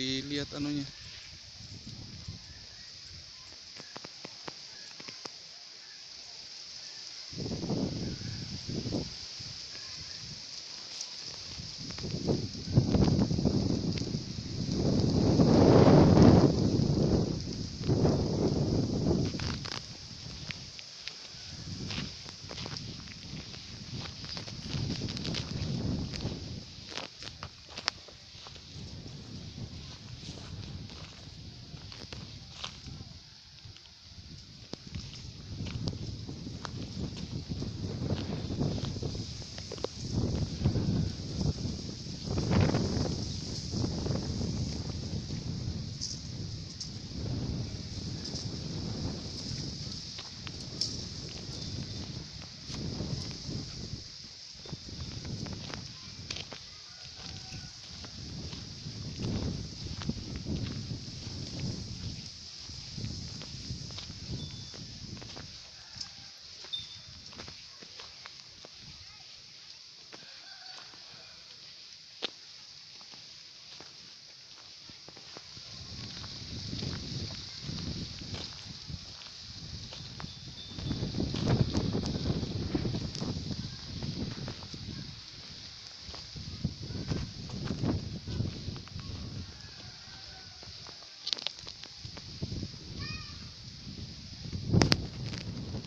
lili at ano niya.